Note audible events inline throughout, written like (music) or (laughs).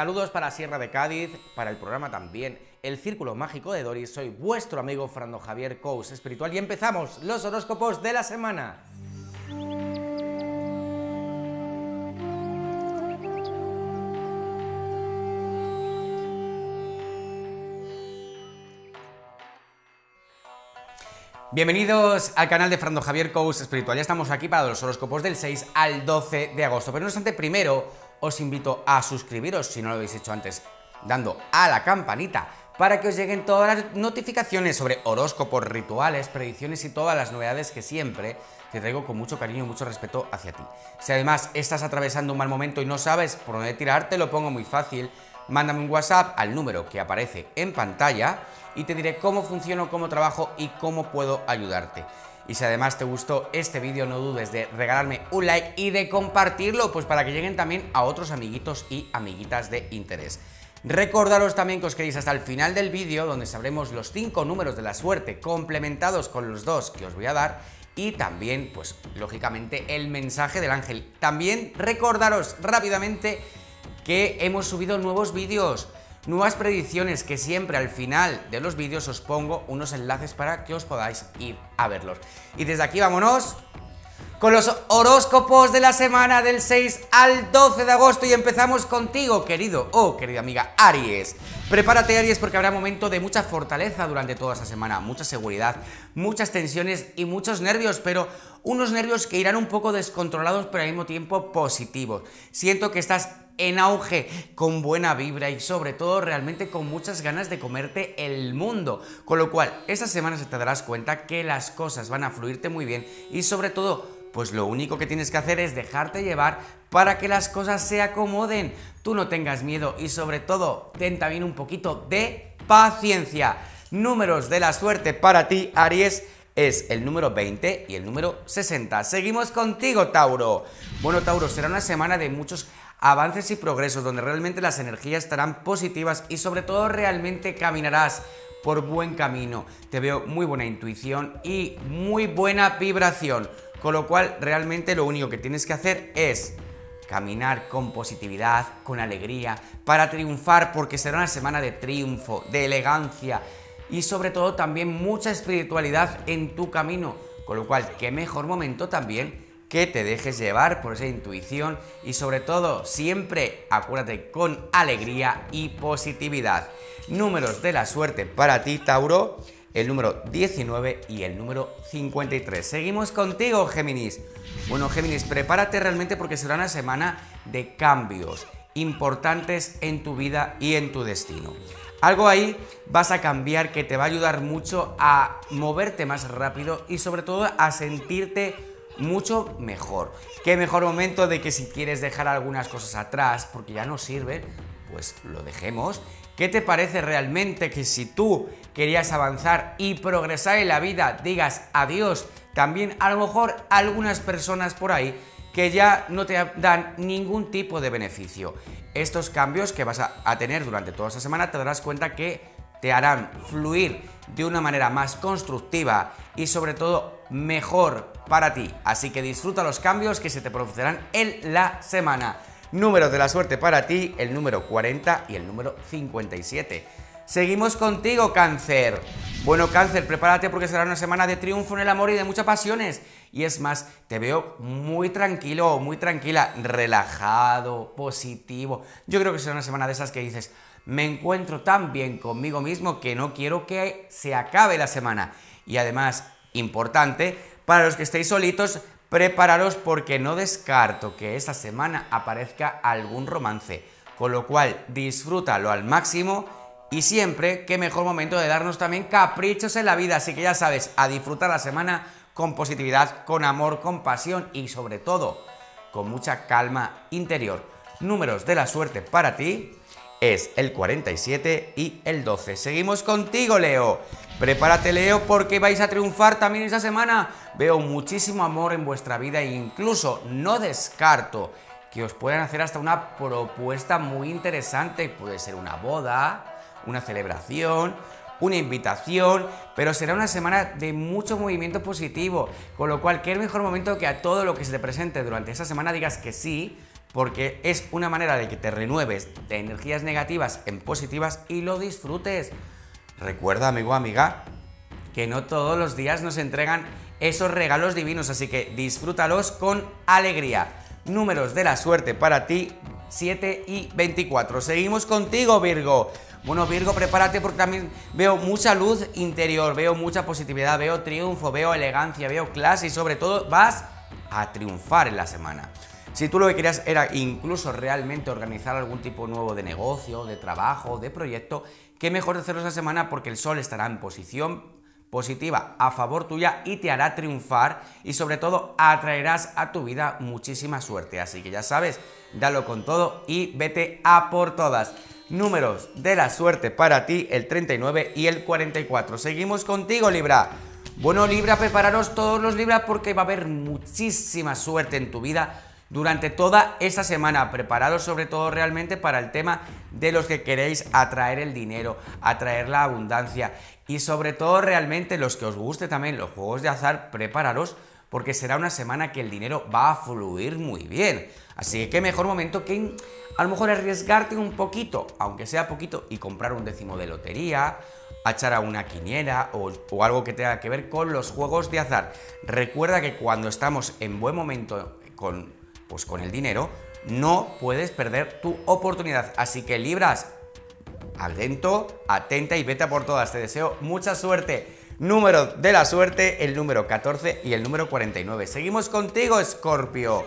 Saludos para Sierra de Cádiz, para el programa también El Círculo Mágico de Doris. Soy vuestro amigo Fernando Javier Cous Espiritual y empezamos los horóscopos de la semana. Bienvenidos al canal de Fernando Javier Cous Espiritual. Ya estamos aquí para los horóscopos del 6 al 12 de agosto. Pero no obstante, primero os invito a suscribiros si no lo habéis hecho antes, dando a la campanita para que os lleguen todas las notificaciones sobre horóscopos, rituales, predicciones y todas las novedades que siempre te traigo con mucho cariño y mucho respeto hacia ti. Si además estás atravesando un mal momento y no sabes por dónde tirar, te lo pongo muy fácil. Mándame un WhatsApp al número que aparece en pantalla y te diré cómo funciono, cómo trabajo y cómo puedo ayudarte. Y si además te gustó este vídeo, no dudes de regalarme un like y de compartirlo, pues para que lleguen también a otros amiguitos y amiguitas de interés. Recordaros también que os queréis hasta el final del vídeo, donde sabremos los 5 números de la suerte complementados con los dos que os voy a dar y también, pues lógicamente, el mensaje del ángel. También recordaros rápidamente que hemos subido nuevos vídeos nuevas predicciones que siempre al final de los vídeos os pongo unos enlaces para que os podáis ir a verlos. Y desde aquí vámonos con los horóscopos de la semana del 6 al 12 de agosto y empezamos contigo, querido o querida amiga Aries. Prepárate Aries porque habrá momento de mucha fortaleza durante toda esa semana, mucha seguridad, muchas tensiones y muchos nervios, pero unos nervios que irán un poco descontrolados pero al mismo tiempo positivos. Siento que estás en auge, con buena vibra y sobre todo realmente con muchas ganas de comerte el mundo. Con lo cual, esta semana se te darás cuenta que las cosas van a fluirte muy bien y sobre todo, pues lo único que tienes que hacer es dejarte llevar para que las cosas se acomoden. Tú no tengas miedo y sobre todo, ten también un poquito de paciencia. Números de la suerte para ti, Aries es el número 20 y el número 60. Seguimos contigo, Tauro. Bueno, Tauro, será una semana de muchos avances y progresos, donde realmente las energías estarán positivas y sobre todo realmente caminarás por buen camino. Te veo muy buena intuición y muy buena vibración, con lo cual realmente lo único que tienes que hacer es caminar con positividad, con alegría, para triunfar, porque será una semana de triunfo, de elegancia y sobre todo también mucha espiritualidad en tu camino, con lo cual qué mejor momento también que te dejes llevar por esa intuición y sobre todo siempre acuérdate con alegría y positividad. Números de la suerte para ti, Tauro, el número 19 y el número 53. Seguimos contigo, Géminis. Bueno, Géminis, prepárate realmente porque será una semana de cambios importantes en tu vida y en tu destino. Algo ahí vas a cambiar que te va a ayudar mucho a moverte más rápido y sobre todo a sentirte mucho mejor. Qué mejor momento de que si quieres dejar algunas cosas atrás porque ya no sirven, pues lo dejemos. ¿Qué te parece realmente que si tú querías avanzar y progresar en la vida, digas adiós también a lo mejor algunas personas por ahí que ya no te dan ningún tipo de beneficio? Estos cambios que vas a, tener durante toda esta semana te darás cuenta que te harán fluir de una manera más constructiva y sobre todo mejor para ti. Así que disfruta los cambios que se te producirán en la semana. Números de la suerte para ti, el número 40 y el número 57. Seguimos contigo, cáncer. Bueno, cáncer, prepárate porque será una semana de triunfo en el amor y de muchas pasiones. Y es más, te veo muy tranquilo, muy tranquila, relajado, positivo. Yo creo que será una semana de esas que dices, me encuentro tan bien conmigo mismo que no quiero que se acabe la semana. Y además, importante, para los que estéis solitos, prepararos porque no descarto que esta semana aparezca algún romance. Con lo cual, disfrútalo al máximo y siempre, qué mejor momento de darnos también caprichos en la vida. Así que ya sabes, a disfrutar la semana con positividad, con amor, con pasión y sobre todo, con mucha calma interior. Números de la suerte para ti es el 47 y el 12. Seguimos contigo, Leo. Prepárate, Leo, porque vais a triunfar también esta semana. Veo muchísimo amor en vuestra vida e incluso no descarto que os puedan hacer hasta una propuesta muy interesante. Puede ser una boda, una celebración, una invitación, pero será una semana de mucho movimiento positivo, con lo cual, ¿qué mejor momento que a todo lo que se te presente durante esa semana digas que sí, porque es una manera de que te renueves de energías negativas en positivas y lo disfrutes. Recuerda, amigo, amiga, que no todos los días nos entregan esos regalos divinos, así que disfrútalos con alegría. Números de la suerte para ti, 7 y 24. Seguimos contigo, Virgo. Bueno, Virgo, prepárate porque también veo mucha luz interior, veo mucha positividad, veo triunfo, veo elegancia, veo clase y sobre todo vas a triunfar en la semana. Si tú lo que querías era incluso realmente organizar algún tipo nuevo de negocio, de trabajo, de proyecto, qué mejor hacerlo esa semana porque el sol estará en posición positiva a favor tuya y te hará triunfar y sobre todo atraerás a tu vida muchísima suerte. Así que ya sabes, dalo con todo y vete a por todas. Números de la suerte para ti, el 39 y el 44. Seguimos contigo, Libra. Bueno, Libra, prepararos todos los Libra porque va a haber muchísima suerte en tu vida durante toda esa semana. Preparados sobre todo realmente para el tema de los que queréis atraer el dinero, atraer la abundancia y sobre todo realmente los que os guste también los juegos de azar, prepararos porque será una semana que el dinero va a fluir muy bien. Así que qué mejor momento que a lo mejor arriesgarte un poquito, aunque sea poquito, y comprar un décimo de lotería, echar a una quiniera o, algo que tenga que ver con los juegos de azar. Recuerda que cuando estamos en buen momento con pues con el dinero no puedes perder tu oportunidad. Así que Libras, atento, atenta y vete por todas. Te deseo mucha suerte. Número de la suerte, el número 14 y el número 49. Seguimos contigo, Scorpio.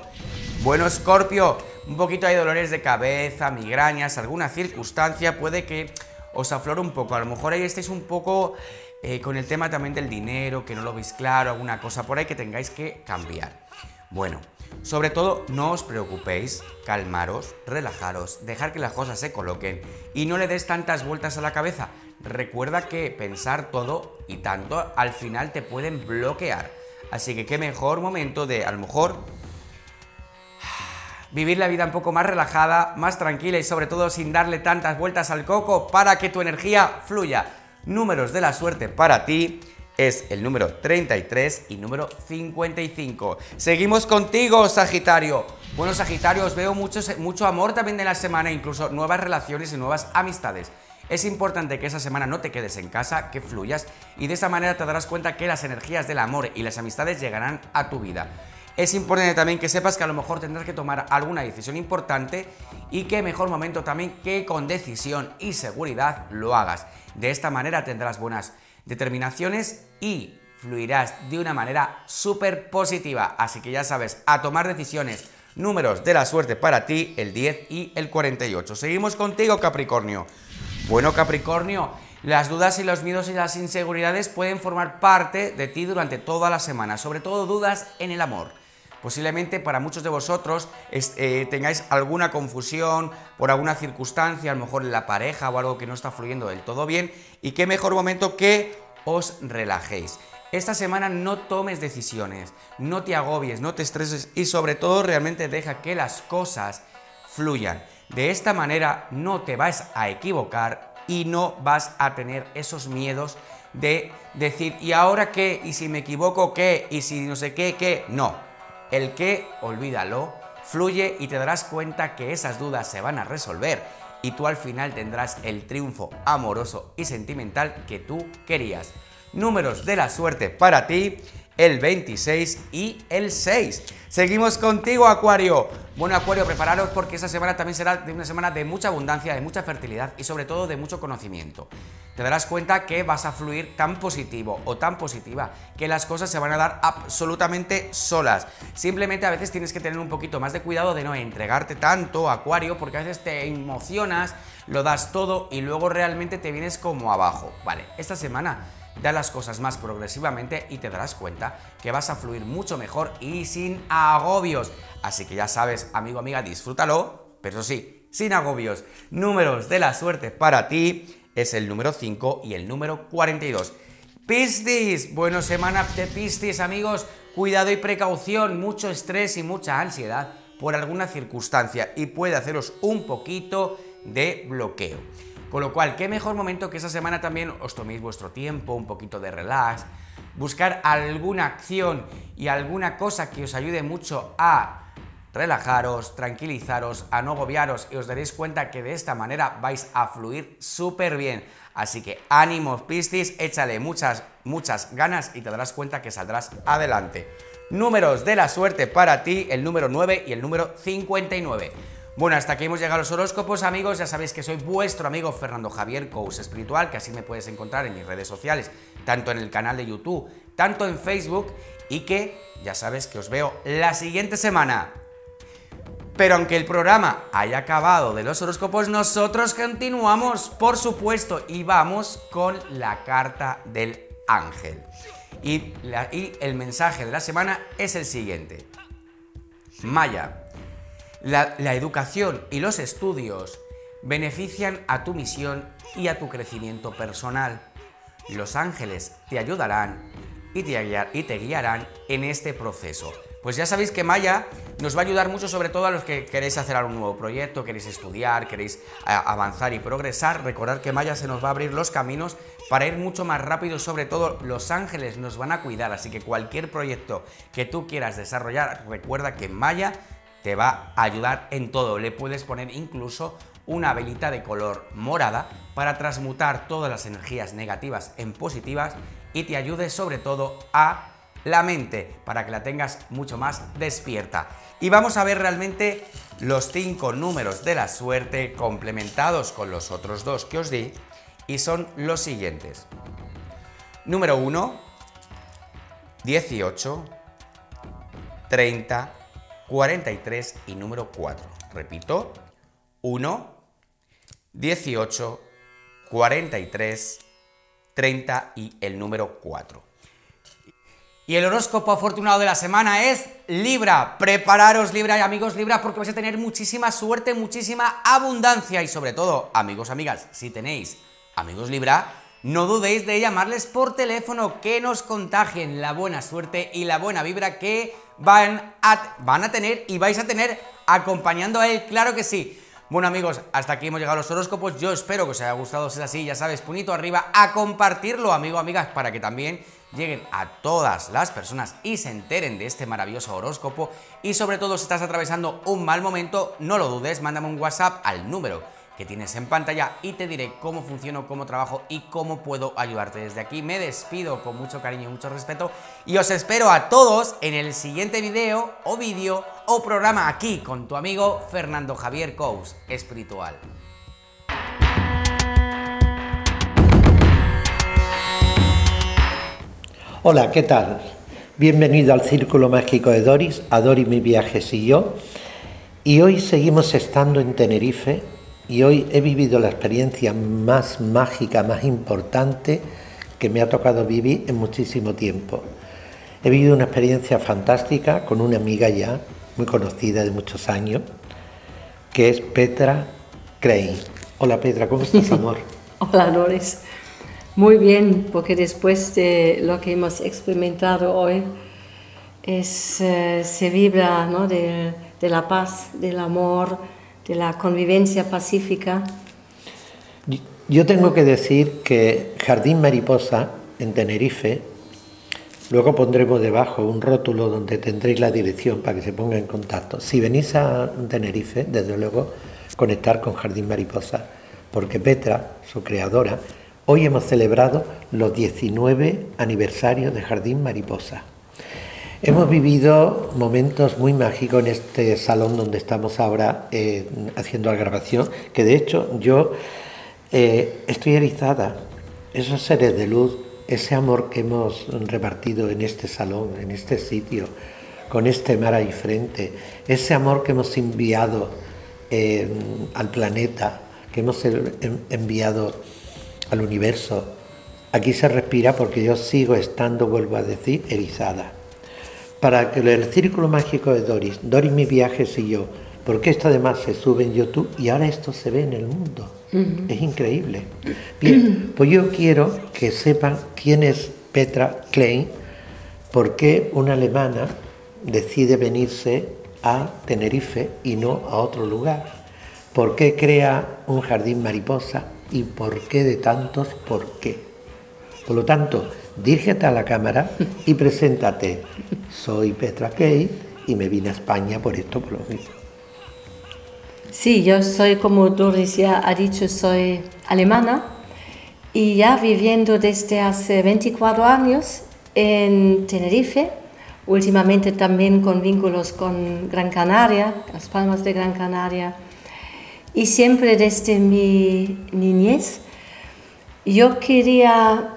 Bueno, Scorpio, un poquito hay dolores de cabeza, migrañas, alguna circunstancia puede que os aflore un poco. A lo mejor ahí estéis un poco eh, con el tema también del dinero, que no lo veis claro, alguna cosa por ahí que tengáis que cambiar. Bueno, sobre todo, no os preocupéis, calmaros, relajaros, dejar que las cosas se coloquen y no le des tantas vueltas a la cabeza. Recuerda que pensar todo y tanto al final te pueden bloquear. Así que qué mejor momento de, a lo mejor, vivir la vida un poco más relajada, más tranquila y sobre todo sin darle tantas vueltas al coco para que tu energía fluya. Números de la suerte para ti es el número 33 y número 55. Seguimos contigo, Sagitario. Bueno, Sagitario, os veo mucho, mucho amor también de la semana, incluso nuevas relaciones y nuevas amistades. Es importante que esa semana no te quedes en casa, que fluyas y de esa manera te darás cuenta que las energías del amor y las amistades llegarán a tu vida. Es importante también que sepas que a lo mejor tendrás que tomar alguna decisión importante y que mejor momento también que con decisión y seguridad lo hagas. De esta manera tendrás buenas determinaciones y fluirás de una manera súper positiva. Así que ya sabes, a tomar decisiones. Números de la suerte para ti, el 10 y el 48. Seguimos contigo, Capricornio. Bueno, Capricornio, las dudas y los miedos y las inseguridades pueden formar parte de ti durante toda la semana, sobre todo dudas en el amor. Posiblemente para muchos de vosotros eh, tengáis alguna confusión por alguna circunstancia, a lo mejor en la pareja o algo que no está fluyendo del todo bien, y qué mejor momento que os relajéis. Esta semana no tomes decisiones, no te agobies, no te estreses y sobre todo realmente deja que las cosas fluyan. De esta manera no te vas a equivocar y no vas a tener esos miedos de decir, ¿y ahora qué? ¿Y si me equivoco qué? ¿Y si no sé qué qué? No el que, olvídalo, fluye y te darás cuenta que esas dudas se van a resolver y tú al final tendrás el triunfo amoroso y sentimental que tú querías. Números de la suerte para ti, el 26 y el 6. Seguimos contigo, Acuario. Bueno, Acuario, prepararos porque esa semana también será una semana de mucha abundancia, de mucha fertilidad y sobre todo de mucho conocimiento. Te darás cuenta que vas a fluir tan positivo o tan positiva que las cosas se van a dar absolutamente solas. Simplemente a veces tienes que tener un poquito más de cuidado de no entregarte tanto, Acuario, porque a veces te emocionas, lo das todo y luego realmente te vienes como abajo. Vale, esta semana da las cosas más progresivamente y te darás cuenta que vas a fluir mucho mejor y sin agobios. Así que ya sabes, amigo, amiga, disfrútalo, pero sí, sin agobios. Números de la suerte para ti es el número 5 y el número 42. Piscis, bueno, semana de Piscis, amigos, cuidado y precaución, mucho estrés y mucha ansiedad por alguna circunstancia y puede haceros un poquito de bloqueo. Con lo cual, qué mejor momento que esa semana también os toméis vuestro tiempo, un poquito de relax, buscar alguna acción y alguna cosa que os ayude mucho a relajaros, tranquilizaros, a no agobiaros y os daréis cuenta que de esta manera vais a fluir súper bien. Así que ánimo, Piscis, échale muchas, muchas ganas y te darás cuenta que saldrás adelante. Números de la suerte para ti, el número 9 y el número 59. Bueno, hasta aquí hemos llegado a los horóscopos, amigos. Ya sabéis que soy vuestro amigo Fernando Javier, coach espiritual, que así me puedes encontrar en mis redes sociales, tanto en el canal de YouTube, tanto en Facebook, y que ya sabes que os veo la siguiente semana. Pero aunque el programa haya acabado de los horóscopos, nosotros continuamos, por supuesto, y vamos con la carta del ángel. Y, el mensaje de la semana es el siguiente. Maya, la, educación y los estudios benefician a tu misión y a tu crecimiento personal. Los ángeles te ayudarán y te, y te guiarán en este proceso. Pues ya sabéis que Maya nos va a ayudar mucho, sobre todo a los que queréis hacer algún nuevo proyecto, queréis estudiar, queréis eh, avanzar y progresar. Recordad que Maya se nos va a abrir los caminos para ir mucho más rápido, sobre todo los ángeles nos van a cuidar, así que cualquier proyecto que tú quieras desarrollar, recuerda que Maya te va a ayudar en todo. Le puedes poner incluso una velita de color morada para transmutar todas las energías negativas en positivas y te ayude sobre todo a la mente para que la tengas mucho más despierta. Y vamos a ver realmente los cinco números de la suerte complementados con los otros dos que os di y son los siguientes. Número 1, 18, 30, 43 y número 4. Repito, 1, 18, 43, 30 y el número 4. Y el horóscopo afortunado de la semana es Libra. Prepararos Libra y amigos Libra porque vais a tener muchísima suerte, muchísima abundancia y sobre todo, amigos, amigas, si tenéis amigos Libra, no dudéis de llamarles por teléfono que nos contagien la buena suerte y la buena vibra que van a, van a tener y vais a tener acompañando a él, claro que sí. Bueno amigos, hasta aquí hemos llegado a los horóscopos, yo espero que os haya gustado, si es así, ya sabes, punito arriba, a compartirlo, amigo, amigas, para que también lleguen a todas las personas y se enteren de este maravilloso horóscopo y sobre todo si estás atravesando un mal momento, no lo dudes, mándame un WhatsApp al número que tienes en pantalla y te diré cómo funciono, cómo trabajo y cómo puedo ayudarte. Desde aquí me despido con mucho cariño y mucho respeto y os espero a todos en el siguiente video o vídeo o programa aquí con tu amigo Fernando Javier Cous, espiritual. Hola, ¿qué tal? Bienvenido al Círculo Mágico de Doris, a Doris mi viajes y yo. Y hoy seguimos estando en Tenerife y hoy he vivido la experiencia más mágica, más importante que me ha tocado vivir en muchísimo tiempo. He vivido una experiencia fantástica con una amiga ya, muy conocida de muchos años, que es Petra Crane. Hola Petra, ¿cómo estás, (laughs) amor? Hola Doris. Muy bien, porque después de lo que hemos experimentado hoy, es, eh, se vibra ¿no? de, de, la paz, del amor, de la convivencia pacífica. Yo tengo que decir que Jardín Mariposa en Tenerife, luego pondremos debajo un rótulo donde tendréis la dirección para que se ponga en contacto. Si venís a Tenerife, desde luego, conectar con Jardín Mariposa, porque Petra, su creadora, Hoy hemos celebrado los 19 aniversarios de Jardín Mariposa. Hemos vivido momentos muy mágicos en este salón donde estamos ahora eh, haciendo la grabación, que de hecho yo eh, estoy erizada. Esos seres de luz, ese amor que hemos repartido en este salón, en este sitio, con este mar ahí frente, ese amor que hemos enviado eh, al planeta, que hemos enviado al universo. Aquí se respira porque yo sigo estando, vuelvo a decir, erizada. Para que el círculo mágico de Doris, Doris mis viajes y yo, porque esto además se sube en YouTube y ahora esto se ve en el mundo. Es increíble. Bien, (clears throat) pues yo quiero que sepan quién es Petra Klein, por qué una alemana decide venirse a Tenerife y no a otro lugar, por qué crea un jardín mariposa y por qué de tantos por qué. Por lo tanto, dirígete a la cámara y preséntate. Soy Petra Kay y me vine a España por esto, por lo mismo. Sí, yo soy, como Doris ya ha dicho, soy alemana y ya viviendo desde hace 24 años en Tenerife, últimamente también con vínculos con Gran Canaria, las Palmas de Gran Canaria, y siempre desde mi niñez yo quería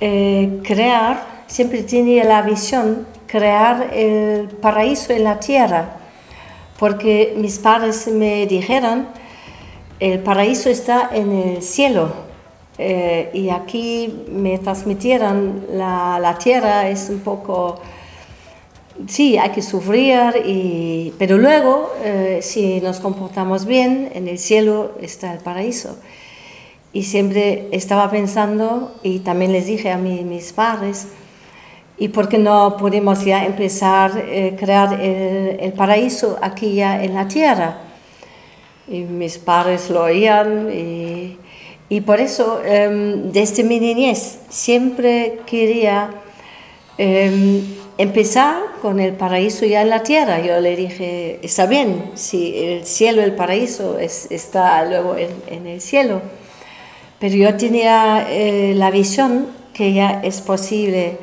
eh, crear, siempre tenía la visión, crear el paraíso en la tierra porque mis padres me dijeron, el paraíso está en el cielo. Eh, y aquí me transmitieron, la, la, tierra es un poco, sí, hay que sufrir, y, pero luego, eh, si nos comportamos bien, en el cielo está el paraíso. Y siempre estaba pensando, y también les dije a mis padres, ¿Y por qué no podemos ya empezar a eh, crear el, paraíso aquí ya en la tierra? Y mis padres lo oían y, y por eso em, desde mi niñez siempre quería em, empezar con el paraíso ya en la tierra. Yo le dije, está bien, si el cielo, el paraíso es, está luego en, en, el cielo, pero yo tenía eh, la visión que ya es posible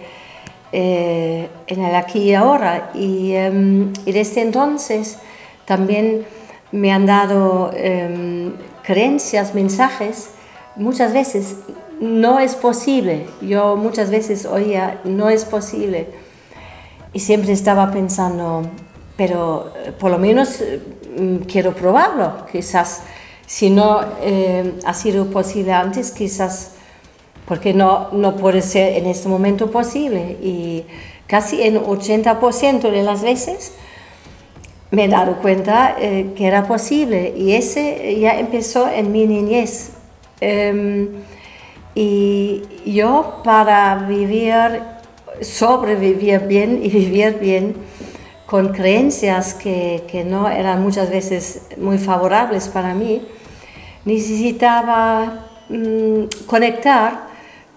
eh, en el aquí y ahora. Em, y, desde entonces también me han dado em, creencias, mensajes. Muchas veces no es posible. Yo muchas veces oía, no es posible. Y siempre estaba pensando, pero eh, por lo menos mm, quiero probarlo. Quizás si no eh, ha sido posible antes, quizás porque no, no puede ser en este momento posible. Y casi en 80% de las veces me he dado cuenta eh, que era posible. Y ese ya empezó en mi niñez. Em, y yo para vivir, sobrevivir bien y vivir bien, con creencias que, que, no eran muchas veces muy favorables para mí, necesitaba mm, conectar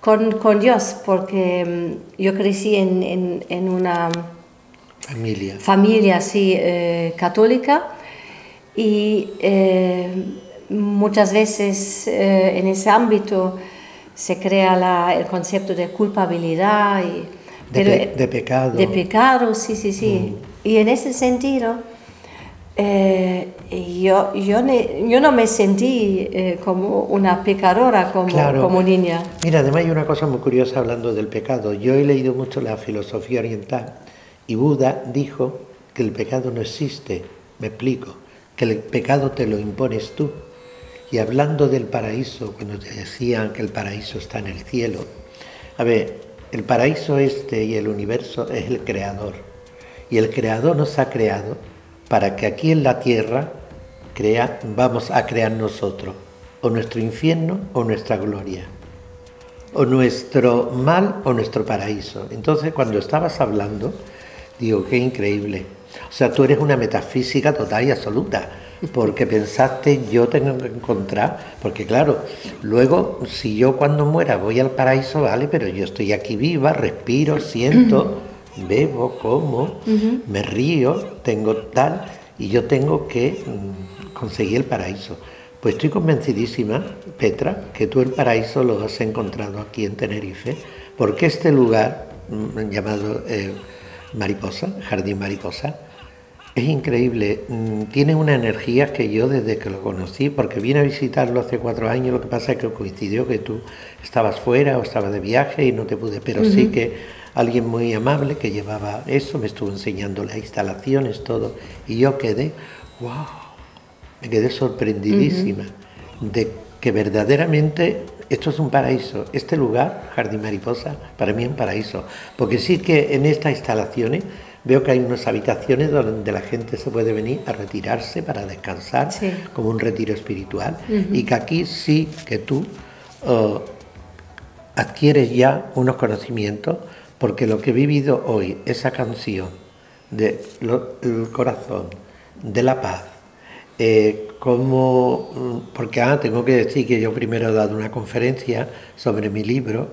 con, con Dios, porque mm, yo crecí en, en, en una familia, familia así, eh, católica y eh, muchas veces eh, en ese ámbito se crea la, el concepto de culpabilidad y de, pe de pecado. De pecado, sí, sí, sí. Mm. Y en ese sentido, eh, yo, yo, yo, no me sentí eh, como una pecadora como, como niña. Mira, además hay una cosa muy curiosa hablando del pecado. Yo he leído mucho la filosofía oriental y Buda dijo que el pecado no existe. Me explico, que el pecado te lo impones tú. Y hablando del paraíso, cuando te decían que el paraíso está en el cielo, a ver, el paraíso este y el universo es el creador. Y el creador nos ha creado para que aquí en la tierra crea, vamos a crear nosotros o nuestro infierno o nuestra gloria, o nuestro mal o nuestro paraíso. Entonces cuando estabas hablando, digo, qué increíble. O sea, tú eres una metafísica total y absoluta, porque (laughs) pensaste yo tengo que encontrar, porque claro, luego si yo cuando muera voy al paraíso, vale, pero yo estoy aquí viva, respiro, siento (clears throat) bebo, como, me río, tengo tal, y yo tengo que mm, conseguir el paraíso. Pues estoy convencidísima, Petra, que tú el paraíso lo has encontrado aquí en Tenerife, porque este lugar mm, llamado eh, Mariposa, Jardín Mariposa, es increíble, mm, tiene una energía que yo desde que lo conocí, porque vine a visitarlo hace cuatro años, lo que pasa es que coincidió que tú estabas fuera o estabas de viaje y no te pude, pero sí que alguien muy amable que llevaba eso, me estuvo enseñando las instalaciones, todo, y yo quedé, wow, me quedé sorprendidísima de que verdaderamente esto es un paraíso. Este lugar, Jardín Mariposa, para mí es un paraíso, porque sí que en estas instalaciones veo que hay unas habitaciones donde la gente se puede venir a retirarse para descansar, como un retiro espiritual, y que aquí sí que tú oh, adquieres ya unos conocimientos porque lo que he vivido hoy, esa canción del corazón, de la paz, eh, como, mm, porque ah, tengo que decir que yo primero he dado una conferencia sobre mi libro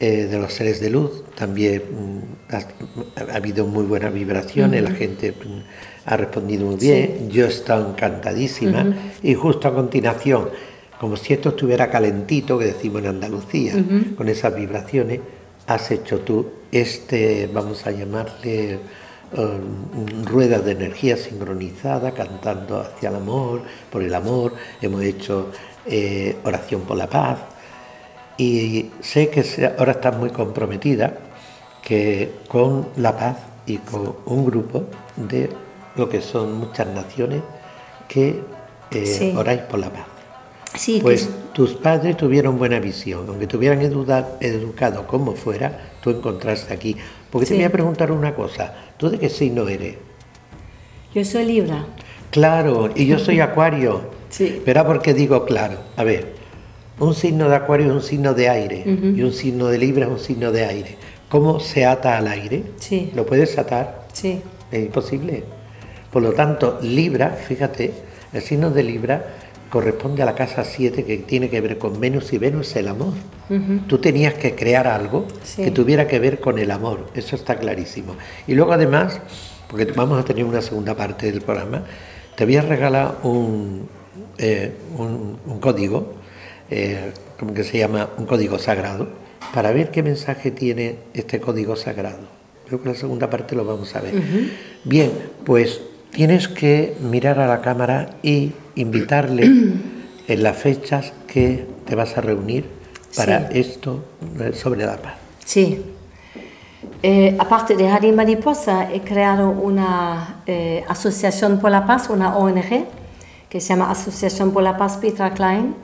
eh, de los seres de luz, también mm, ha, ha, habido muy buenas vibraciones, la gente mm, ha respondido muy bien, yo he estado encantadísima. Y justo a continuación, como si esto estuviera calentito, que decimos en Andalucía, con esas vibraciones, has hecho tú este, vamos a llamarle, um, rueda de energía sincronizada, cantando hacia el amor, por el amor, hemos hecho eh, oración por la paz y sé que ahora estás muy comprometida que con la paz y con un grupo de lo que son muchas naciones que eh, oráis por la paz. Sí, pues tus padres tuvieron buena visión, aunque te hubieran educado como fuera, tú encontraste aquí. Porque te voy a preguntar una cosa, ¿tú de qué signo eres? Yo soy Libra. Claro, y yo soy (laughs) Acuario. sí. Pero ¿por qué digo claro? A ver, un signo de Acuario es un signo de aire y un signo de Libra es un signo de aire. ¿Cómo se ata al aire? Sí. ¿Lo puedes atar? Sí. Es imposible. Por lo tanto, Libra, fíjate, el signo de Libra corresponde a la casa 7 que tiene que ver con Venus y Venus el amor. Tú tenías que crear algo que tuviera que ver con el amor, eso está clarísimo. Y luego además, porque vamos a tener una segunda parte del programa, te voy a regalar un, eh, un, código, eh, como que se llama un código sagrado, para ver qué mensaje tiene este código sagrado. Creo que la segunda parte lo vamos a ver. Bien, pues tienes que mirar a la cámara y invitarle (clears throat) en las fechas que te vas a reunir para esto eh, sobre la paz. Sí. Eh, aparte de Jardín Mariposa, he creado una eh, asociación por la paz, una ONG, que se llama Asociación por la Paz Petra Klein.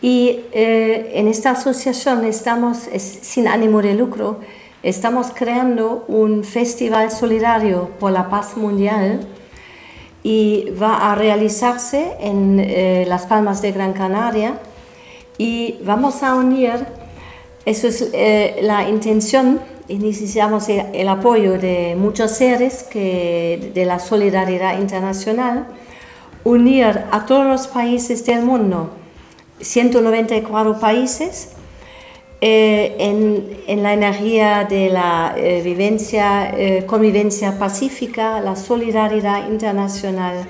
Y en esta asociación estamos, sin ánimo de lucro, estamos creando un festival solidario por la paz mundial y va a realizarse en eh, Las Palmas de Gran Canaria. Y vamos a unir, eso es eh, la intención, y necesitamos el, apoyo de muchos seres que, de la solidaridad internacional, unir a todos los países del mundo, 194 países, eh, en, la energía de la eh, vivencia, eh, convivencia pacífica, la solidaridad internacional,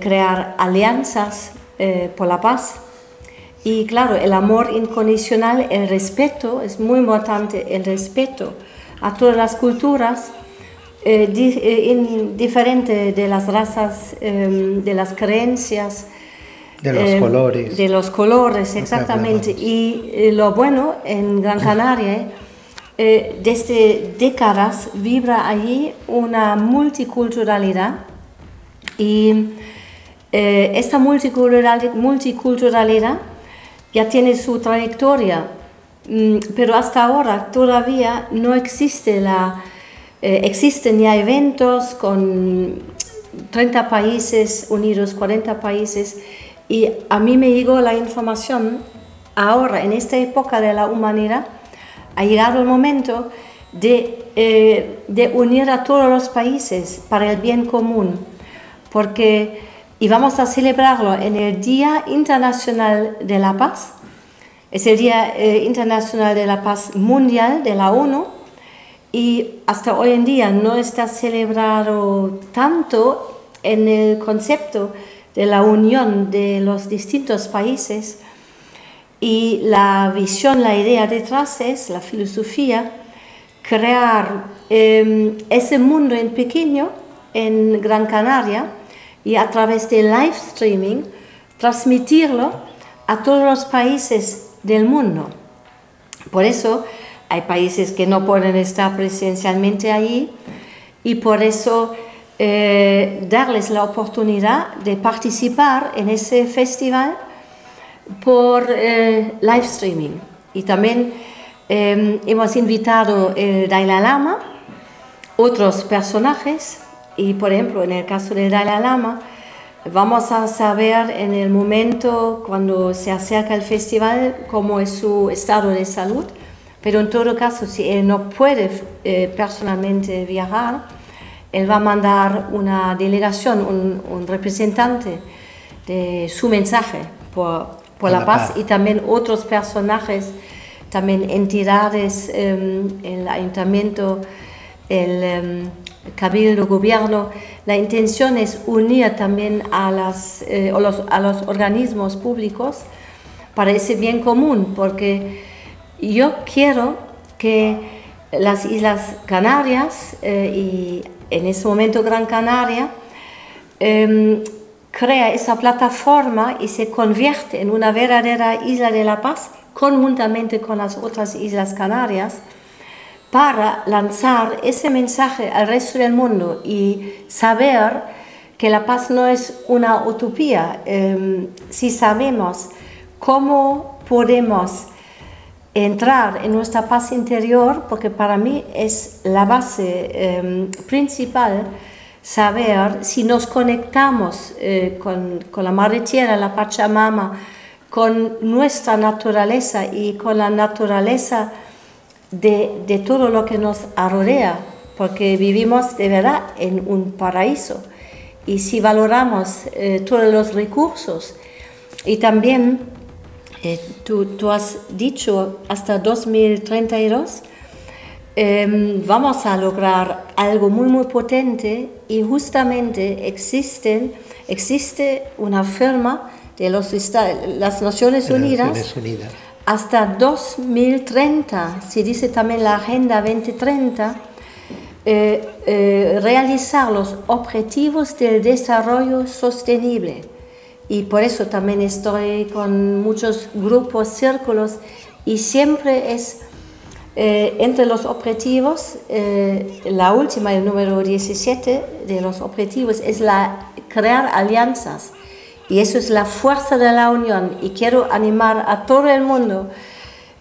crear alianzas por la paz. Y claro, el amor incondicional, el respeto, es muy importante, el respeto a todas las culturas, diferente de las razas, de las creencias, de los eh, colores. De los colores, exactamente. Y eh, lo bueno en Gran (laughs) Canaria, eh, desde décadas vibra allí una multiculturalidad y esta multiculturalidad, multiculturalidad ya tiene su trayectoria, mm, pero hasta ahora todavía no existe la... existen ya eventos con 30 países unidos, 40 países, y a mí me llegó la información, ahora, en esta época de la humanidad, ha llegado el momento de, eh, de unir a todos los países para el bien común, porque, y vamos a celebrarlo en el Día Internacional de la Paz, es el Día eh, Internacional de la Paz Mundial de la ONU, y hasta hoy en día no está celebrado tanto en el concepto de la unión de los distintos países y la visión, la idea detrás es la filosofía, crear em, ese mundo en pequeño en Gran Canaria y a través de live streaming transmitirlo a todos los países del mundo. Por eso hay países que no pueden estar presencialmente allí y por eso eh, darles la oportunidad de participar en ese festival por eh, live streaming. Y también eh, hemos invitado el Dalai Lama, otros personajes, y por ejemplo en el caso del Dalai Lama, vamos a saber en el momento cuando se acerca el festival cómo es su estado de salud, pero en todo caso si él no puede personalmente viajar, él va a mandar una delegación, un, representante de su mensaje por, la, paz, y también otros personajes también entidades, em, el ayuntamiento, el em, cabildo, gobierno. La intención es unir también a, las, eh, los, a los organismos públicos para ese bien común, porque yo quiero que las Islas Canarias eh, y en ese momento Gran Canaria em, crea esa plataforma y se convierte en una verdadera isla de la paz conjuntamente con las otras Islas Canarias para lanzar ese mensaje al resto del mundo y saber que la paz no es una utopía. Em, si sabemos cómo podemos entrar en nuestra paz interior, porque para mí es la base em, principal, saber si nos conectamos eh, con, con, la Madre Tierra, la Pachamama, con nuestra naturaleza y con la naturaleza de, de todo lo que nos rodea, porque vivimos de verdad en un paraíso. Y si valoramos eh, todos los recursos y también, eh, tú, tú, has dicho, hasta 2032, Em, vamos a lograr algo muy muy potente y justamente existen, existe una firma de los, las Naciones Unidas, hasta 2030, se dice también la Agenda 2030, eh, eh, realizar los objetivos del desarrollo sostenible. Y por eso también estoy con muchos grupos, círculos, y siempre es eh, entre los objetivos, eh, la última, el número 17 de los objetivos, es la crear alianzas. Y eso es la fuerza de la unión. Y quiero animar a todo el mundo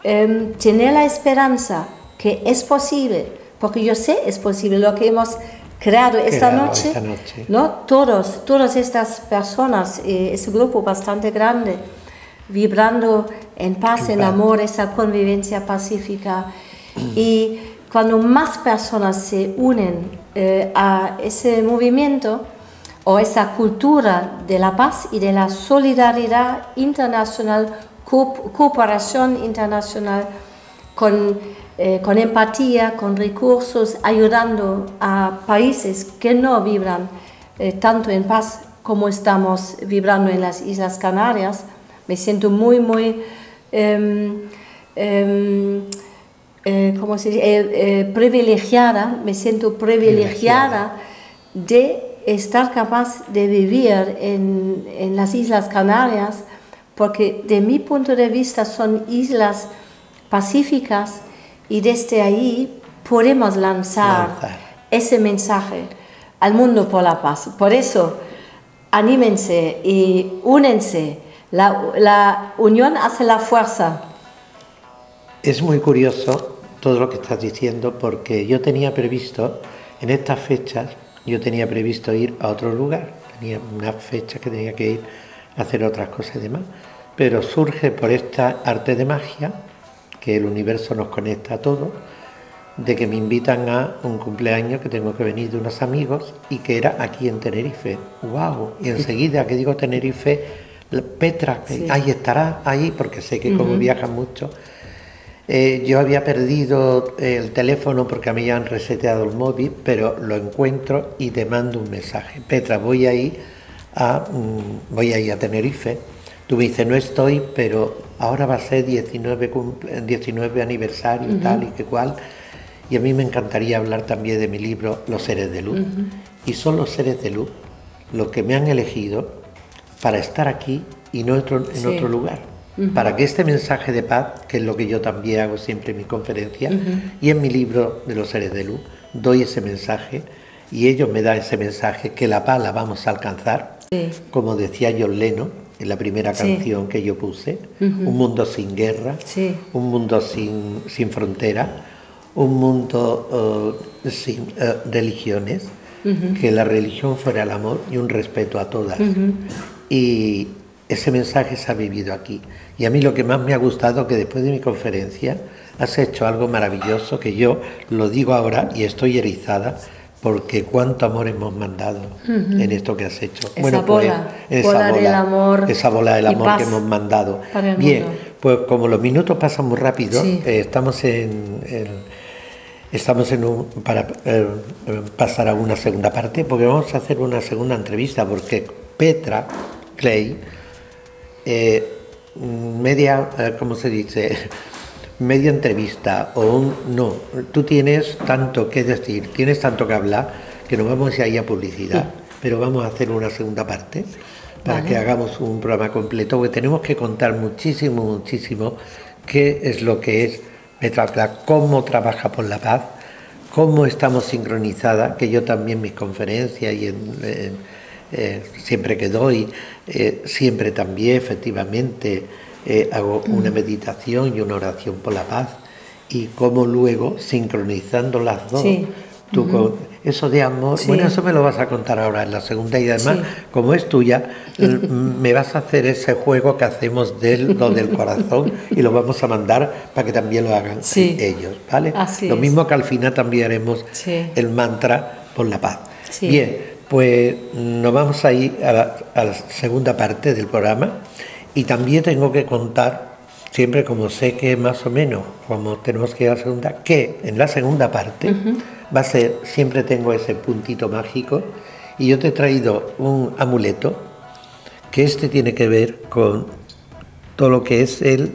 eh, tener la esperanza que es posible, porque yo sé es posible lo que hemos creado esta, noche, esta noche, ¿no? Todos, todas estas personas, ese grupo bastante grande, vibrando en paz, en amor, esa convivencia pacífica. Y cuando más personas se unen eh, a ese movimiento o esa cultura de la paz y de la solidaridad internacional, cooperación internacional, con, eh, con empatía, con recursos, ayudando a países que no vibran eh, tanto en paz como estamos vibrando en las Islas Canarias, me siento muy, muy em, em, eh, se dice? Privilegiada, me siento privilegiada, de estar capaz de vivir en, en, las Islas Canarias, porque de mi punto de vista son islas pacíficas y desde ahí podemos lanzar, lanzar. ese mensaje al mundo por la paz. Por eso, anímense y únense la, unión hace la fuerza. Es muy curioso todo lo que estás diciendo porque yo tenía previsto, en estas fechas, yo tenía previsto ir a otro lugar. Tenía unas fechas que tenía que ir a hacer otras cosas y demás. Pero surge por esta arte de magia, que el universo nos conecta a todos, de que me invitan a un cumpleaños que tengo que venir de unos amigos y que era aquí en Tenerife. ¡Wow! Y enseguida que digo Tenerife, Petra, ahí estará, ahí, porque sé que como viaja mucho. Eh, yo había perdido el teléfono porque a mí ya han reseteado el móvil, pero lo encuentro y te mando un mensaje. Petra, voy ahí a, mm, voy a Tenerife. Tú me dices, no estoy, pero ahora va a ser 19, 19 aniversario, tal y que cual. Y a mí me encantaría hablar también de mi libro Los seres de luz. Y son los seres de luz los que me han elegido para estar aquí y no otro, en otro lugar. Para que este mensaje de paz, que es lo que yo también hago siempre en mi conferencia y en mi libro de los seres de luz, doy ese mensaje y ellos me dan ese mensaje que la paz la vamos a alcanzar, como decía John Lennon en la primera canción que yo puse, un mundo sin guerra, un mundo sin, sin frontera, un mundo uh, sin uh, religiones, que la religión fuera el amor y un respeto a todas. Y ese mensaje se ha vivido aquí. Y a mí lo que más me ha gustado que después de mi conferencia has hecho algo maravilloso que yo lo digo ahora y estoy erizada porque cuánto amor hemos mandado en esto que has hecho. Esa bueno, pues, bola, esa bola, del amor, esa bola del amor que hemos mandado. Bien, Pues como los minutos pasan muy rápido, Sí. eh, estamos en, en- estamos en un para eh, pasar a una segunda parte, porque vamos a hacer una segunda entrevista, porque Petra Clay, eh, media, ¿cómo se dice? Media entrevista o un no, tú tienes tanto que decir, tienes tanto que hablar que nos vamos a ir a publicidad, pero vamos a hacer una segunda parte para Vale. que hagamos un programa completo, porque tenemos que contar muchísimo, muchísimo qué es lo que es Petra Clay, cómo trabaja por la paz, cómo estamos sincronizadas, que yo también mis conferencias y en, en- eh, siempre que doy, eh, siempre también efectivamente eh, hago una meditación y una oración por la paz y cómo luego sincronizando las dos, Sí. tú con eso de amor, Sí. bueno, eso me lo vas a contar ahora en la segunda y además, Sí. como es tuya, (laughs) me vas a hacer ese juego que hacemos de lo del corazón y lo vamos a mandar para que también lo hagan ellos, ¿vale? Así lo es. mismo que al final también haremos el mantra por la paz. Bien, pues nos vamos a ir a la, a la segunda parte del programa y también tengo que contar, siempre como sé que más o menos, como tenemos que ir a la segunda, que en la segunda parte va a ser, siempre tengo ese puntito mágico y yo te he traído un amuleto que este tiene que ver con todo lo que es el,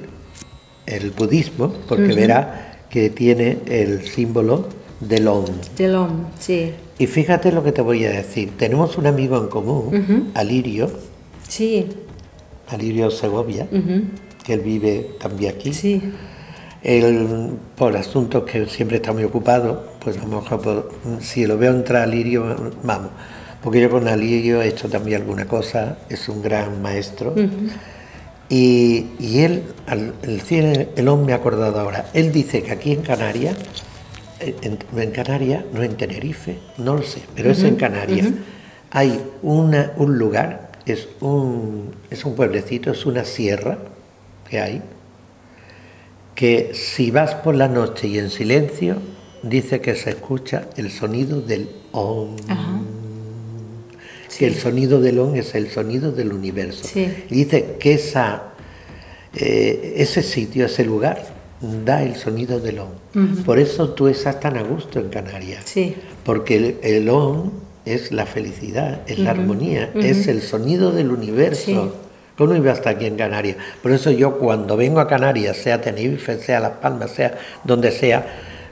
el budismo, porque verá que tiene el símbolo del Om. Del hombre, sí. Y fíjate lo que te voy a decir. Tenemos un amigo en común, Alirio, Sí, Alirio Segovia, que él vive también aquí. sí. Él, por asuntos que siempre está muy ocupado, pues a lo mejor si lo veo entrar Alirio, vamos. Porque yo con Alirio he hecho también alguna cosa, es un gran maestro. Y, y él, al, el, cien- el hombre me ha acordado ahora, él dice que aquí en Canarias, en, en Canarias, no en Tenerife, no lo sé, pero es en Canarias, hay una, un lugar, es un, es un pueblecito, es una sierra que hay, que si vas por la noche y en silencio, dice que se escucha el sonido del om. Que el sonido del om es el sonido del universo. Sí. Y dice que esa, eh, ese sitio, ese lugar, da el sonido del om. Por eso tú estás tan a gusto en Canarias. Sí. Porque el, el om es la felicidad, es la armonía, es el sonido del universo. Sí. ¿Cómo iba hasta aquí en Canarias? Por eso yo cuando vengo a Canarias, sea Tenerife, sea Las Palmas, sea donde sea,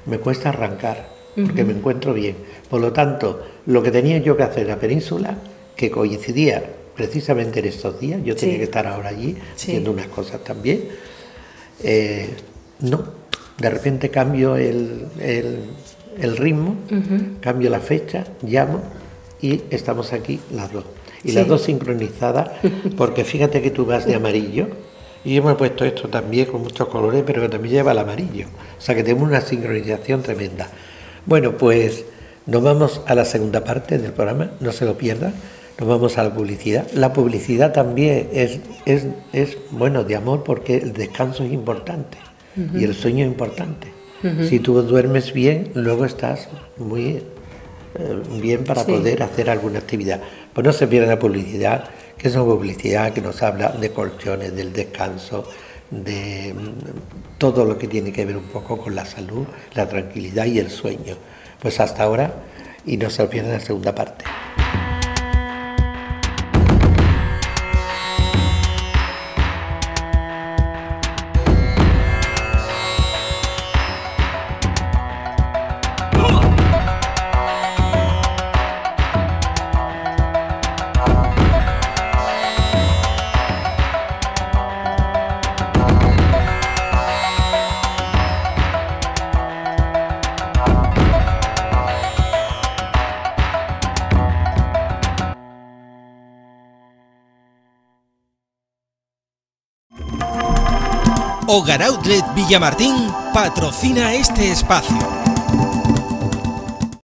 me cuesta arrancar, porque me encuentro bien. Por lo tanto, lo que tenía yo que hacer en la península, que coincidía precisamente en estos días, yo tenía Sí. que estar ahora allí Sí. haciendo unas cosas también, eh, no, de repente cambio el, el- el ritmo, cambio la fecha, llamo y estamos aquí las dos. Y las dos sincronizadas, (laughs) porque fíjate que tú vas de amarillo y yo me he puesto esto también con muchos colores, pero que también lleva el amarillo. O sea que tenemos una sincronización tremenda. Bueno, pues nos vamos a la segunda parte del programa, no se lo pierdan. Nos vamos a la publicidad. La publicidad también es, es, es bueno, de amor porque el descanso es importante y el sueño es importante. Si tú duermes bien, luego estás muy bien para Sí. poder hacer alguna actividad. Pues no se pierda la publicidad, que es una publicidad que nos habla de colchones, del descanso, de mm, todo lo que tiene que ver un poco con la salud, la tranquilidad y el sueño. Pues hasta ahora y no se pierdan la segunda parte. Hogar Outlet Villamartín patrocina este espacio.